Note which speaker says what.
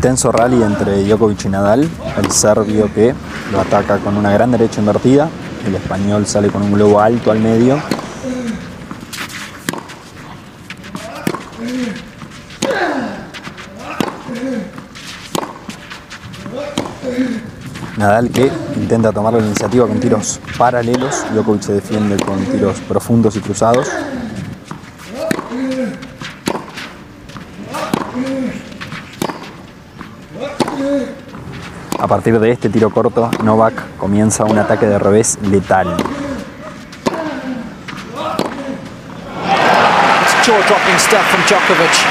Speaker 1: Intenso rally entre Djokovic y Nadal, el serbio que lo ataca con una gran derecha invertida, el español sale con un globo alto al medio. Nadal que intenta tomar la iniciativa con tiros paralelos, Djokovic se defiende con tiros profundos y cruzados. A partir de este tiro corto, Novak comienza un ataque de revés letal.
Speaker 2: Djokovic.